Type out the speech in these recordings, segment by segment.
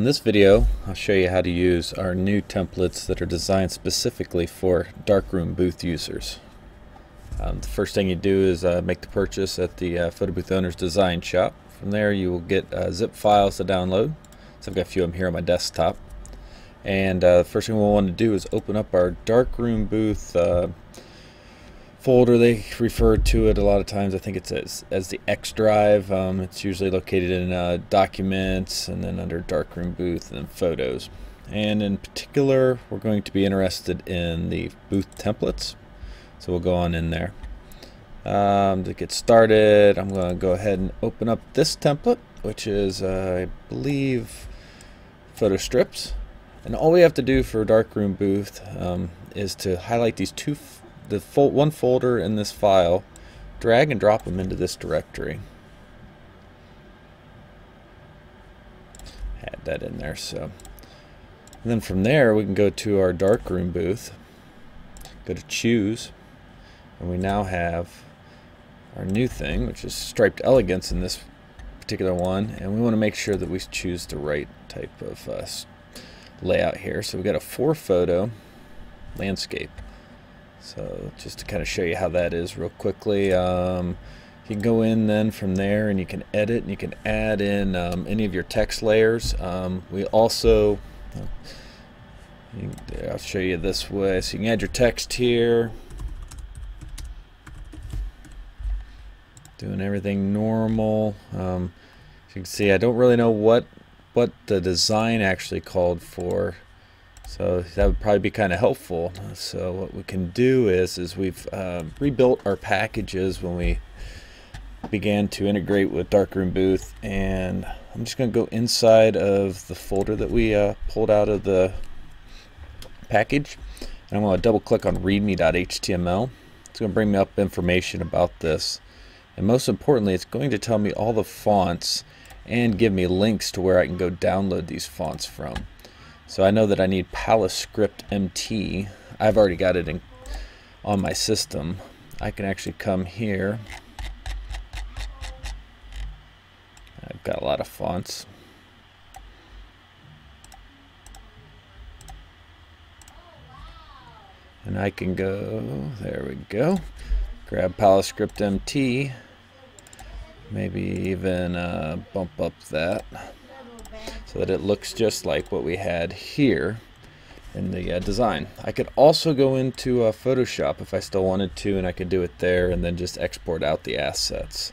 In this video, I'll show you how to use our new templates that are designed specifically for darkroom booth users. Um, the first thing you do is uh, make the purchase at the uh, Photo Booth Owner's Design Shop. From there you will get uh, zip files to download. So I've got a few of them here on my desktop. And uh, the first thing we'll want to do is open up our darkroom booth uh, folder they refer to it a lot of times. I think it's as, as the X drive. Um, it's usually located in uh, documents and then under darkroom booth and then photos. And in particular we're going to be interested in the booth templates. So we'll go on in there. Um, to get started I'm going to go ahead and open up this template which is uh, I believe photo strips. And all we have to do for darkroom booth um, is to highlight these two the one folder in this file, drag and drop them into this directory. Add that in there. So, and then from there we can go to our darkroom booth, go to choose, and we now have our new thing, which is striped elegance in this particular one, and we want to make sure that we choose the right type of uh, layout here. So we've got a four photo landscape. So just to kind of show you how that is real quickly, um, you can go in then from there and you can edit and you can add in um, any of your text layers. Um, we also, I'll show you this way. So you can add your text here. Doing everything normal. Um, you can see I don't really know what what the design actually called for. So that would probably be kind of helpful. So what we can do is, is we've uh, rebuilt our packages when we began to integrate with Darkroom Booth and I'm just going to go inside of the folder that we uh, pulled out of the package and I'm going to double click on readme.html. It's going to bring me up information about this and most importantly it's going to tell me all the fonts and give me links to where I can go download these fonts from. So I know that I need Palace Script MT. I've already got it in, on my system. I can actually come here. I've got a lot of fonts. And I can go, there we go, grab Palace Script MT, maybe even uh, bump up that so that it looks just like what we had here in the uh, design. I could also go into uh, Photoshop if I still wanted to and I could do it there and then just export out the assets.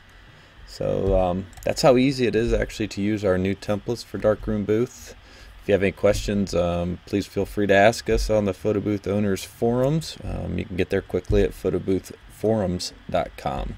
So um, that's how easy it is actually to use our new templates for Darkroom Booth. If you have any questions, um, please feel free to ask us on the Photo Booth Owners forums. Um, you can get there quickly at photoboothforums.com.